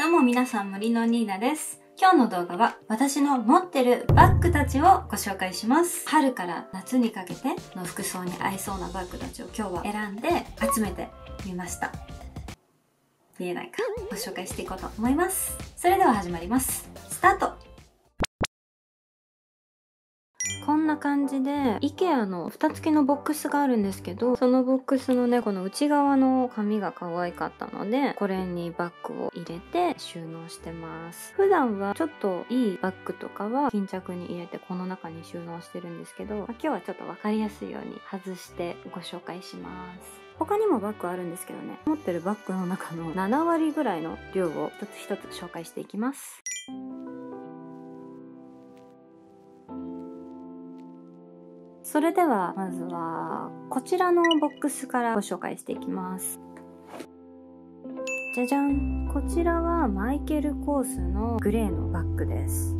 どうも皆さん、森のニーナです。今日の動画は私の持ってるバッグたちをご紹介します。春から夏にかけての服装に合いそうなバッグたちを今日は選んで集めてみました。見えないか？ご紹介していこうと思います。それでは始まります。スタートこんな感じで IKEA の蓋付きのボックスがあるんですけどそのボックスのねこの内側の紙が可愛かったのでこれにバッグを入れて収納してます。普段はちょっといいバッグとかは巾着に入れてこの中に収納してるんですけど、まあ今日はちょっと分かりやすいように外してご紹介します。他にもバッグあるんですけどね持ってるバッグの中の7割ぐらいの量を一つ一つ紹介していきます。それではまずはこちらのボックスからご紹介していきます。じゃじゃん。こちらはマイケル・コースのグレーのバッグです。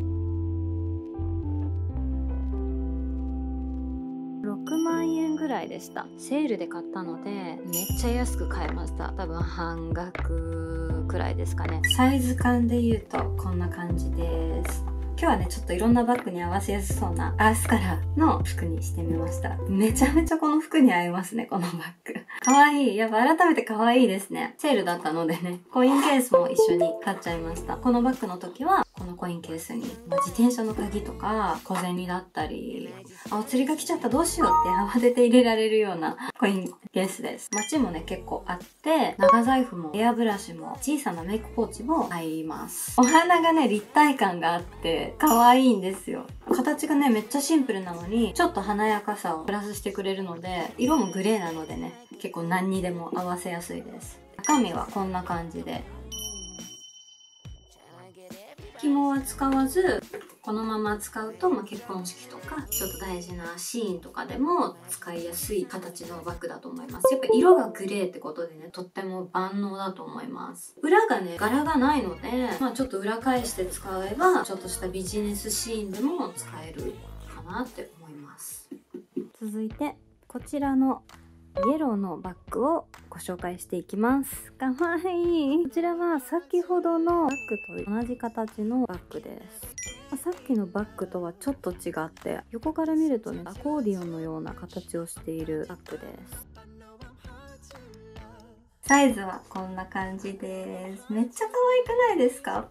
6万円ぐらいでした。セールで買ったのでめっちゃ安く買えました。多分半額くらいですかね。サイズ感で言うとこんな感じです。今日はね、ちょっといろんなバッグに合わせやすそうなアースカラーの服にしてみました。めちゃめちゃこの服に合いますね、このバッグ。かわいい。やっぱ改めてかわいいですね。セールだったのでね、コインケースも一緒に買っちゃいました。このバッグの時は、このコインケースに、自転車の鍵とか、小銭だったり、あ、お釣りが来ちゃった、どうしようって慌てて入れられるようなコインケースです。街もね、結構あって、長財布もエアブラシも小さなメイクポーチも入ります。お花がね、立体感があって、可愛いんですよ。形がね、めっちゃシンプルなのに、ちょっと華やかさをプラスしてくれるので、色もグレーなのでね、結構何にでも合わせやすいです。中身はこんな感じで、紐は使わずこのまま使うと、まあ、結婚式とかちょっと大事なシーンとかでも使いやすい形のバッグだと思います。やっぱ色がグレーってことでねとっても万能だと思います。裏がね柄がないので、まあ、ちょっと裏返して使えばちょっとしたビジネスシーンでも使えるかなって思います。続いてこちらのイエローのバッグをご紹介していきます。かわいい。こちらは先ほどのバッグと同じ形のバッグです。さっきのバッグとはちょっと違って横から見るとねアコーディオンのような形をしているバッグですサイズはこんな感じですめっちゃ可愛くないですか？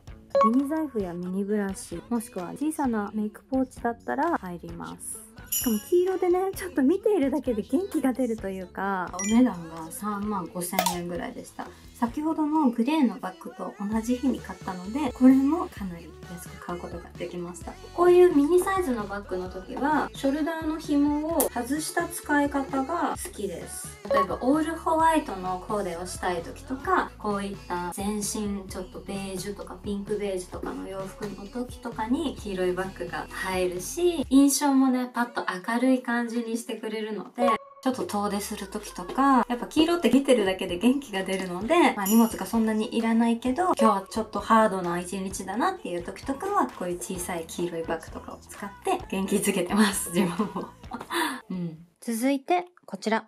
ミニ財布やミニブラシもしくは小さなメイクポーチだったら入りますしかも黄色でねちょっと見ているだけで元気が出るというか。お値段が3万5000円ぐらいでした。先ほどのグレーのバッグと同じ日に買ったのでこれもかなり安く買うことができました。こういうミニサイズのバッグの時はショルダーの紐を外した使い方が好きです。例えばオールホワイトのコーデをしたい時とかこういった全身ちょっとベージュとかピンクベージュとかの洋服の時とかに黄色いバッグが入るし印象もねパッと明るい感じにしてくれるのでちょっと遠出する時とか、やっぱ黄色って見てるだけで元気が出るので、まあ、荷物がそんなにいらないけど、今日はちょっとハードな一日だなっていう時とかは、こういう小さい黄色いバッグとかを使って元気づけてます、自分を。うん。続いて、こちら。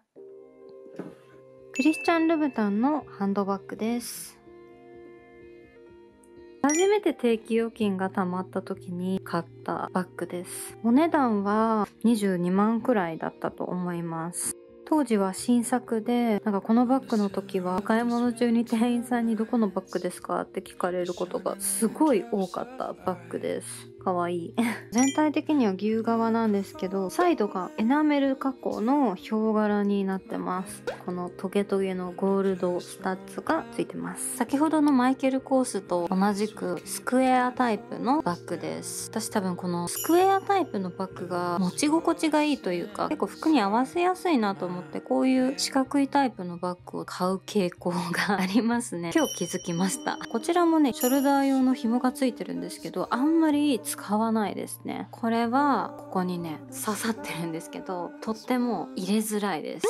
クリスチャン・ルブタンのハンドバッグです。初めて定期預金が貯まった時に買ったバッグです。お値段は22万くらいだったと思います。当時は新作で、なんかこのバッグの時は買い物中に店員さんにどこのバッグですか？って聞かれることがすごい多かったバッグです。かわいい。全体的には牛革なんですけど、サイドがエナメル加工のヒョウ柄になってます。このトゲトゲのゴールドスタッズがついてます。先ほどのマイケルコースと同じくスクエアタイプのバッグです。私多分このスクエアタイプのバッグが持ち心地がいいというか、結構服に合わせやすいなと思って、こういう四角いタイプのバッグを買う傾向がありますね。今日気づきました。こちらもね、ショルダー用の紐がついてるんですけど、あんまり使わないですね。これは、ここにね、刺さってるんですけど、とっても入れづらいです。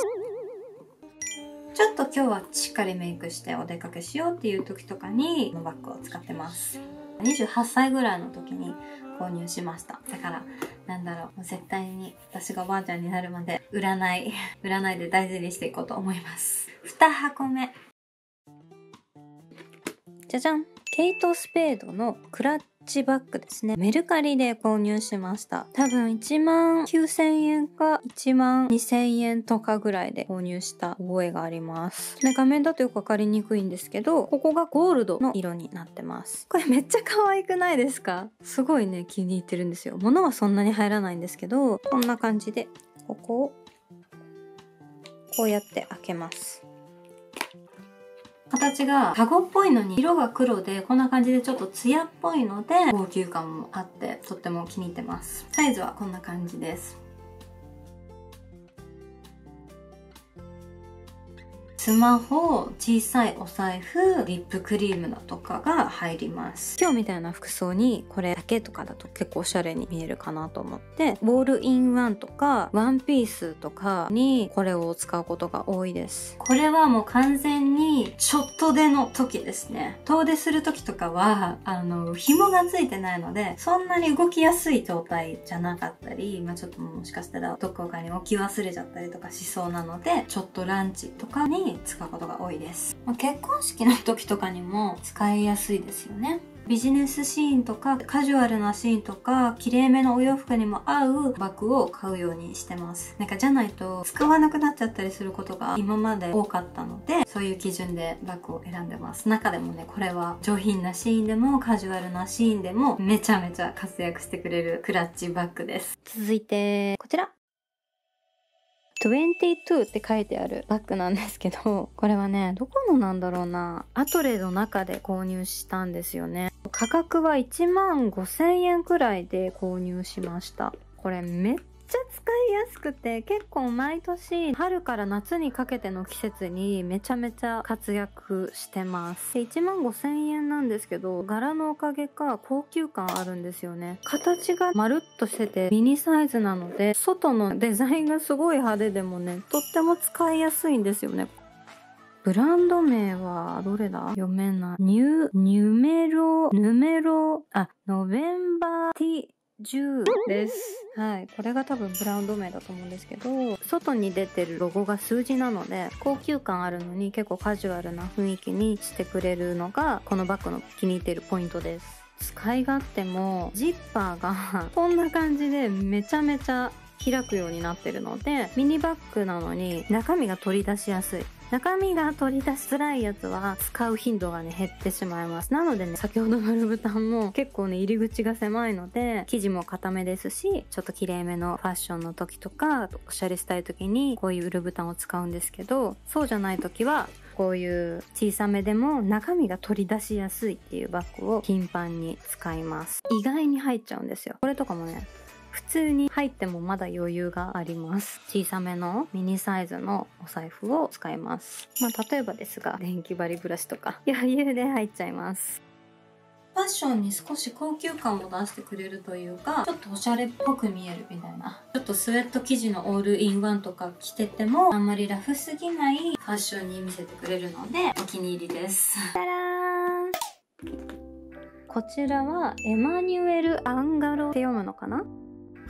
ちょっと今日はしっかりメイクしてお出かけしようっていう時とかに、このバッグを使ってます。28歳ぐらいの時に購入しました。だから、なんだろう、絶対に私がおばあちゃんになるまで売らない、売らないで大事にしていこうと思います。2箱目。じゃじゃんケイト・スペードのクラッチバッグですね。メルカリで購入しました。多分1万9000円か1万2000円とかぐらいで購入した覚えがあります。で、画面だとよくわかりにくいんですけど、ここがゴールドの色になってます。これめっちゃ可愛くないですか？すごいね、気に入ってるんですよ。物はそんなに入らないんですけど、こんな感じで、ここをこうやって開けます。形がカゴっぽいのに色が黒でこんな感じでちょっとツヤっぽいので高級感もあってとっても気に入ってます。サイズはこんな感じです。スマホ、小さいお財布、リップクリームのとかが入ります。今日みたいな服装にこれだけとかだと結構おしゃれに見えるかなと思って、ボールインワンとかワンピースとかにこれを使うことが多いです。これはもう完全にちょっとでの時ですね。遠出する時とかは、あの、紐がついてないので、そんなに動きやすい状態じゃなかったり、まあちょっともしかしたらどこかに置き忘れちゃったりとかしそうなので、ちょっとランチとかに使うことが多いです、ま、結婚式の時とかにも使いやすいですよね。ビジネスシーンとかカジュアルなシーンとか綺麗めのお洋服にも合うバッグを買うようにしてます。なんかじゃないと使わなくなっちゃったりすることが今まで多かったのでそういう基準でバッグを選んでます。中でもねこれは上品なシーンでもカジュアルなシーンでもめちゃめちゃ活躍してくれるクラッチバッグです。続いてこちら。22って書いてあるバッグなんですけど、これはね、どこのなんだろうな、アトレの中で購入したんですよね。価格は1万5000円くらいで購入しました。これめっちゃ使いやすくて結構毎年春から夏にかけての季節にめちゃめちゃ活躍してます。1万5000円なんですけど柄のおかげか高級感あるんですよね。形がまるっとしててミニサイズなので外のデザインがすごい派手でもねとっても使いやすいんですよね。ブランド名はどれだ？読めない。ニュ、ニュメロ、ヌメロ、あ、ノベンバーティ10です。はい。これが多分ブランド名だと思うんですけど、外に出てるロゴが数字なので、高級感あるのに結構カジュアルな雰囲気にしてくれるのが、このバッグの気に入ってるポイントです。使い勝手も、ジッパーが こんな感じでめちゃめちゃ開くようになってるので、ミニバッグなのに中身が取り出しやすい。中身が取り出しづらいやつは使う頻度がね減ってしまいます。なのでね先ほどのルブタンも結構ね入り口が狭いので生地も固めですしちょっと綺麗めのファッションの時とかおしゃれしたい時にこういうルブタンを使うんですけどそうじゃない時はこういう小さめでも中身が取り出しやすいっていうバッグを頻繁に使います。意外に入っちゃうんですよ。これとかもね普通に入ってもまだ余裕があります。小さめのミニサイズのお財布を使います。まあ例えばですが電気針ブラシとか 余裕で入っちゃいます。ファッションに少し高級感を出してくれるというか、ちょっとおしゃれっぽく見えるみたいな。ちょっとスウェット生地のオールインワンとか着てても、あんまりラフすぎないファッションに見せてくれるので、お気に入りです。ーん。こちらはエマニュエル・アンガロって読むのかな？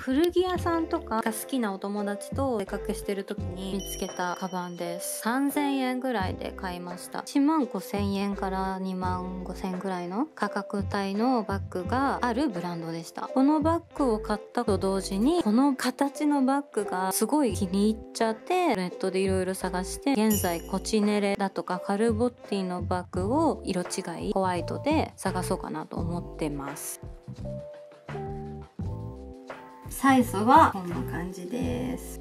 古着屋さんとかが好きなお友達とお出かけしてる時に見つけたカバンです。3000円ぐらいで買いました。1万5000円から2万5000円ぐらいの価格帯のバッグがあるブランドでした。このバッグを買ったと同時にこの形のバッグがすごい気に入っちゃってネットでいろいろ探して現在コチネレだとかカルボッティのバッグを色違いホワイトで探そうかなと思ってます。サイズはこんな感じです。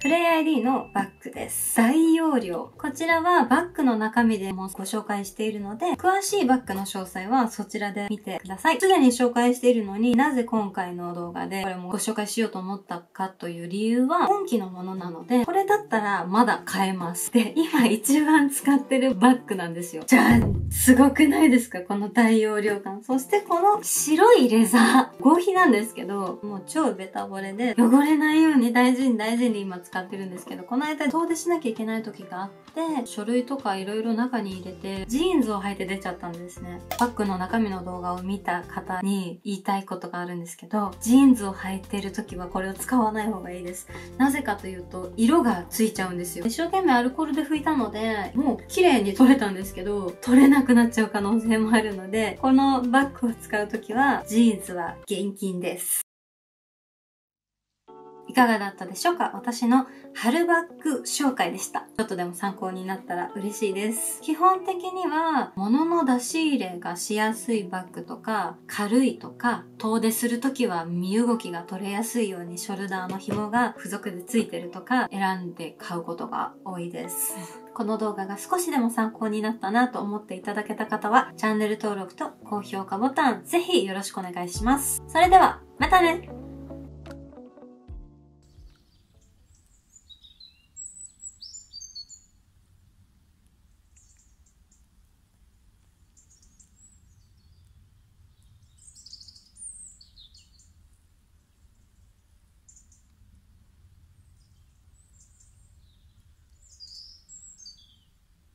プレイ ID のバッグです。大容量。こちらはバッグの中身でもご紹介しているので、詳しいバッグの詳細はそちらで見てください。すでに紹介しているのになぜ今回の動画でこれもご紹介しようと思ったかという理由は、今期のものなので、これだったらまだ買えます。で、今一番使ってるバッグなんですよ。じゃあ、すごくないですか？この大容量感。そしてこの白いレザー。合皮なんですけど、もう超ベタボレで汚れないように大事に大事に今使ってるんですけど、この間遠出しなきゃいけない時があって、書類とか色々中に入れて、ジーンズを履いて出ちゃったんですね。バッグの中身の動画を見た方に言いたいことがあるんですけど、ジーンズを履いてる時はこれを使わない方がいいです。なぜかというと、色がついちゃうんですよ。一生懸命アルコールで拭いたので、もう綺麗に取れたんですけど、取れなくなっちゃう可能性もあるので、このバッグを使う時は、ジーンズは厳禁です。いかがだったでしょうか？私の春バッグ紹介でした。ちょっとでも参考になったら嬉しいです。基本的には、物の出し入れがしやすいバッグとか、軽いとか、遠出するときは身動きが取れやすいようにショルダーの紐が付属で付いてるとか、選んで買うことが多いです。この動画が少しでも参考になったなと思っていただけた方は、チャンネル登録と高評価ボタン、ぜひよろしくお願いします。それでは、またね